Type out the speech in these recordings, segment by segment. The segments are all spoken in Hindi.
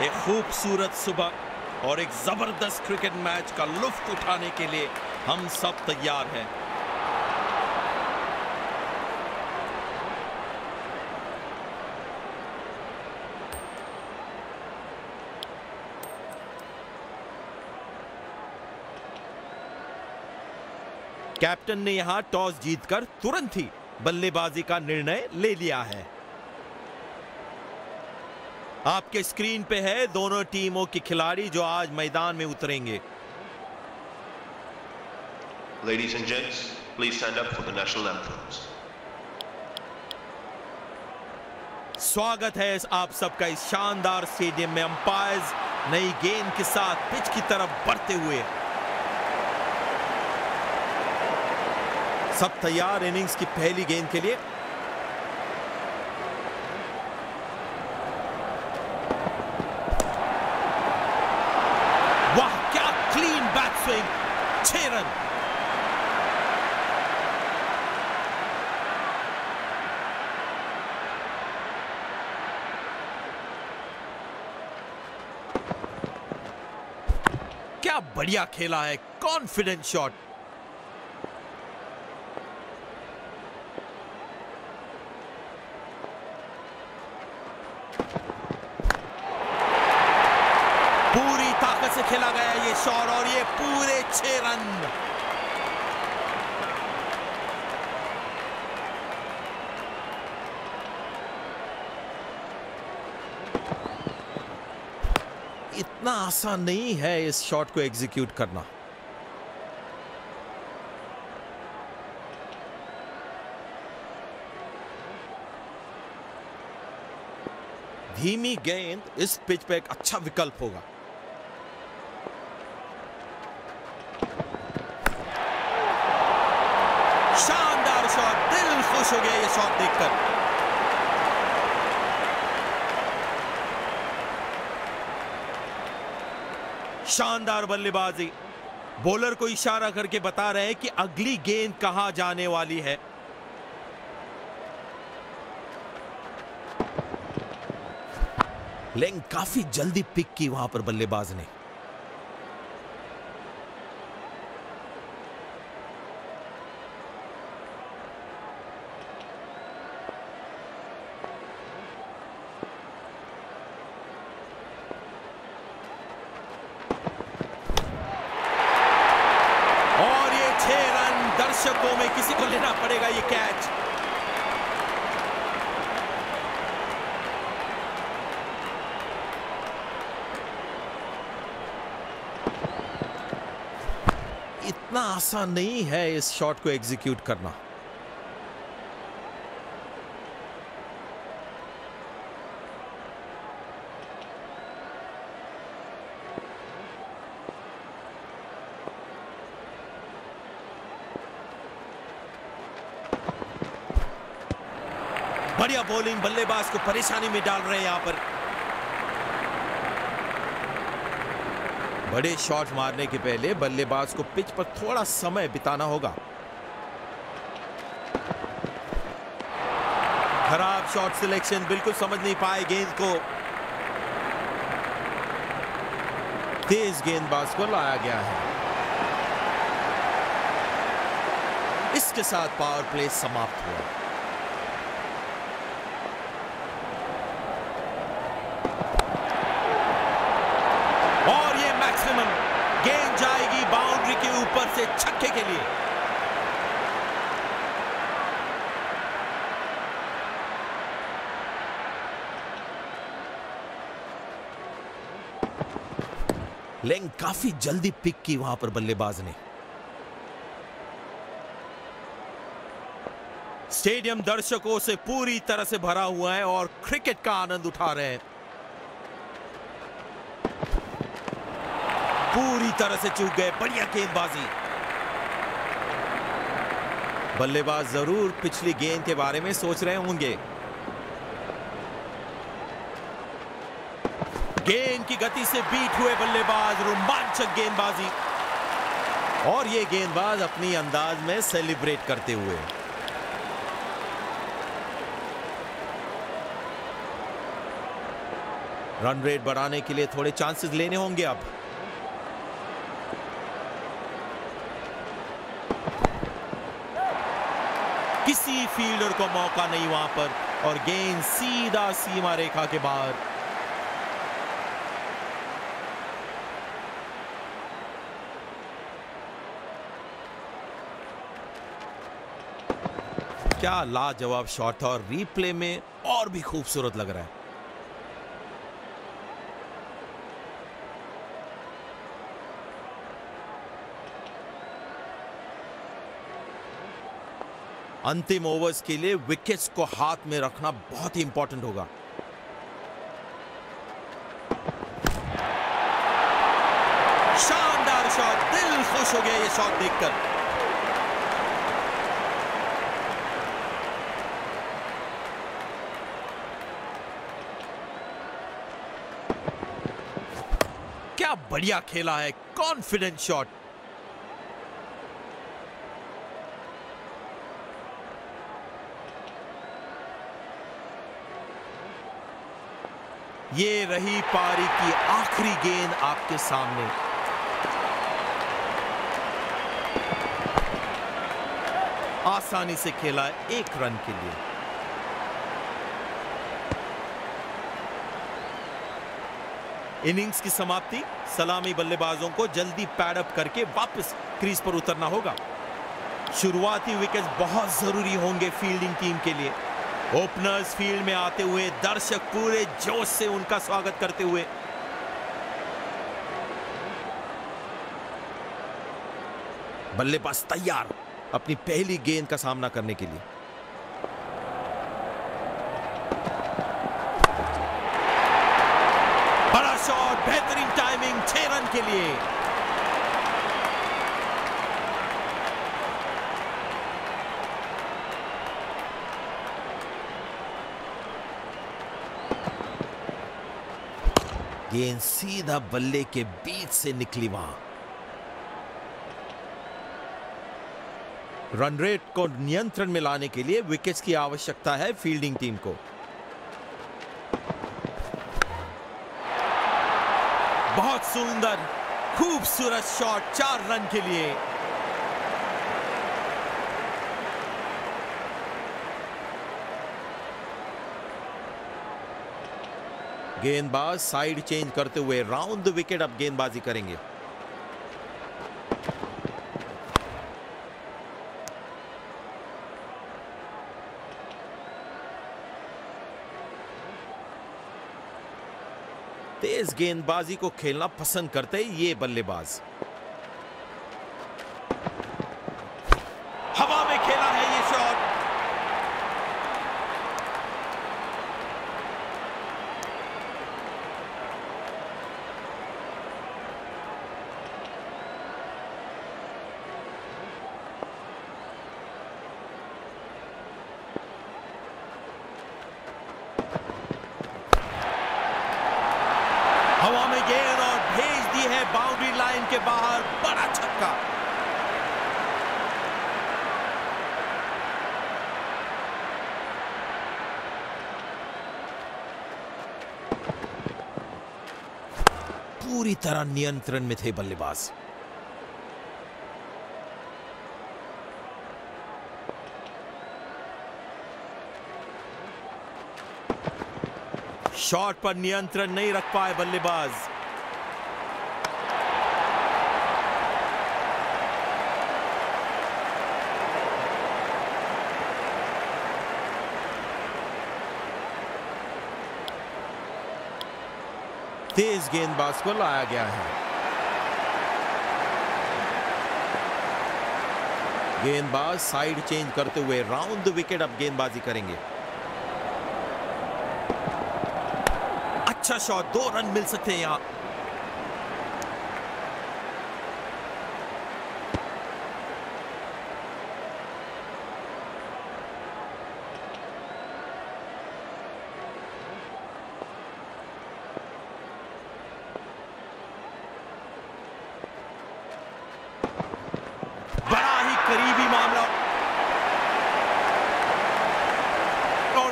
एक खूबसूरत सुबह और एक ज़बरदस्त क्रिकेट मैच का लुफ्त उठाने के लिए हम सब तैयार हैं। कैप्टन ने यहाँ टॉस जीतकर तुरंत ही बल्लेबाजी का निर्णय ले लिया है। आपके स्क्रीन पे है दोनों टीमों के खिलाड़ी जो आज मैदान में उतरेंगे। Ladies and gents, please stand up for the national anthems. स्वागत है इस आप सबका इस शानदार स्टेडियम में अंपायर्स नई गेंद के साथ पिच की तरफ़ बढ़ते हुए। सब तैयार इनिंग्स की पहली गेंद के लिए वाह क्या क्लीन बैट रन क्या बढ़िया खेला है कॉन्फिडेंस शॉट पूरी ताकत से खेला गया ये शॉट और ये पूरे छह रन इतना आसान नहीं है इस शॉट को एग्जीक्यूट करना। धीमी गेंद, इस पिच पे एक अच्छा विकल्प होगा शानदार शॉट दिल खुश हो गया ये शॉट देखकर शानदार बल्लेबाजी। बॉलर को इशारा करके बता रहे हैं कि अगली गेंद कहाँ जाने वाली है। लेकिन काफ़ी जल्दी पिक की वहाँ पर बल्लेबाज ने और ये छह रन दर्शकों में किसी को लेना पड़ेगा ये कैच इतना आसान नहीं है इस शॉट को एग्जीक्यूट करना। बढ़िया बॉलिंग बल्लेबाज को परेशानी में डाल रहे हैं यहाँ पर। बड़े शॉट मारने के पहले बल्लेबाज को पिच पर थोड़ा समय बिताना होगा। खराब शॉट सिलेक्शन, बिल्कुल समझ नहीं पाए गेंद को। तेज गेंदबाज को लाया गया है। इसके साथ पावर प्ले समाप्त हुआ और ये मैक्सिमम गेंद जाएगी बाउंड्री के ऊपर से छक्के के लिए। लेकिन काफ़ी जल्दी पिक की वहाँ पर बल्लेबाज ने। स्टेडियम दर्शकों से पूरी तरह से भरा हुआ है और क्रिकेट का आनंद उठा रहे हैं पूरी तरह से चूक गए। बढ़िया गेंदबाजी। बल्लेबाज ज़रूर पिछली गेंद के बारे में सोच रहे होंगे। गेंद की गति से बीट हुए बल्लेबाज, रोमांचक गेंदबाजी। और ये गेंदबाज अपनी अंदाज में सेलिब्रेट करते हुए। रन रेट बढ़ाने के लिए थोड़े चांसेस लेने होंगे अब। किसी फील्डर को मौका नहीं वहाँ पर, और गेंद सीधा सीमा रेखा के बाहर। क्या लाजवाब शॉट था, और रीप्ले में और भी खूबसूरत लग रहा है। अंतिम ओवर्स के लिए विकेट्स को हाथ में रखना बहुत ही इंपॉर्टेंट होगा। शानदार शॉट दिल खुश हो गया ये शॉट देखकर। क्या बढ़िया खेला है कॉन्फिडेंट शॉट ये रही पारी की आखिरी गेंद आपके सामने। आसानी से खेला एक रन के लिए। इनिंग्स की समाप्ति। सलामी बल्लेबाजों को जल्दी पैडअप करके वापस क्रीज पर उतरना होगा। शुरुआती विकेट बहुत ज़रूरी होंगे फील्डिंग टीम के लिए। ओपनर्स फ़ील्ड में आते हुए दर्शक पूरे जोश से उनका स्वागत करते हुए। बल्लेबाज तैयार अपनी पहली गेंद का सामना करने के लिए। बड़ा शॉट बेहतरीन टाइमिंग छह रन के लिए। गेंद सीधा बल्ले के बीच से निकली वहाँ। रन रेट को नियंत्रण में लाने के लिए विकेट्स की आवश्यकता है फील्डिंग टीम को। बहुत सुंदर, खूबसूरत शॉट, चार रन के लिए। गेंदबाज साइड चेंज करते हुए राउंड द विकेट अब गेंदबाजी करेंगे। तेज गेंदबाजी को खेलना पसंद करते ये बल्लेबाज हवा में खेला है ये शॉट हवा में गेंद और भेज दी है बाउंड्री लाइन के बाहर, बड़ा छक्का। पूरी तरह नियंत्रण में थे बल्लेबाज। शॉट पर नियंत्रण नहीं रख पाए बल्लेबाज। तेज गेंदबाज को लाया गया है। गेंदबाज साइड चेंज करते हुए राउंड द विकेट अब गेंदबाजी करेंगे। अच्छा शॉट, दो रन मिल सकते हैं यहाँ।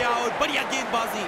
गया और बढ़िया गेंदबाजी।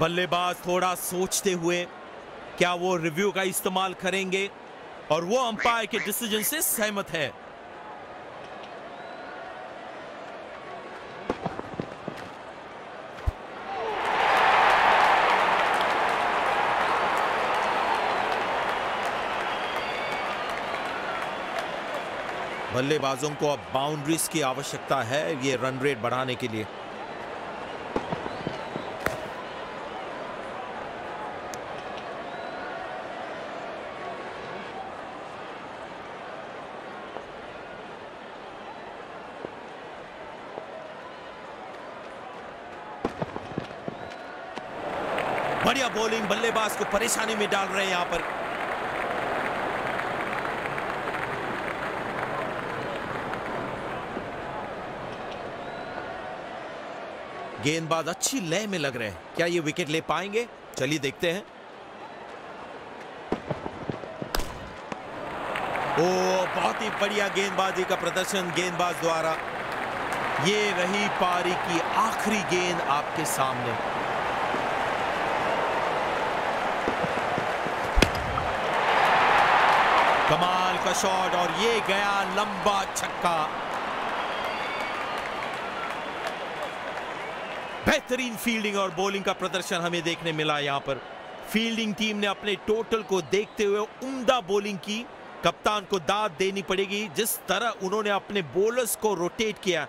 बल्लेबाज थोड़ा सोचते हुए क्या वो रिव्यू का इस्तेमाल करेंगे और वो अंपायर के डिसीज़न से सहमत है। बल्लेबाजों को अब बाउंड्रीज की आवश्यकता है ये रन रेट बढ़ाने के लिए। बढ़िया बॉलिंग बल्लेबाज को परेशानी में डाल रहे हैं यहाँ पर। गेंदबाज अच्छी लय में लग रहे हैं। क्या ये विकेट ले पाएँगे? चलिए देखते हैं। ओ, बहुत ही बढ़िया गेंदबाजी का प्रदर्शन गेंदबाज द्वारा। ये रही पारी की आखिरी गेंद आपके सामने। कमाल का शॉट और ये गया लंबा छक्का। बेहतरीन फील्डिंग और बॉलिंग का प्रदर्शन हमें देखने मिला यहाँ पर। फील्डिंग टीम ने अपने टोटल को देखते हुए उम्दा बॉलिंग की। कप्तान को दाद देनी पड़ेगी। जिस तरह उन्होंने अपने बॉलर्स को रोटेट किया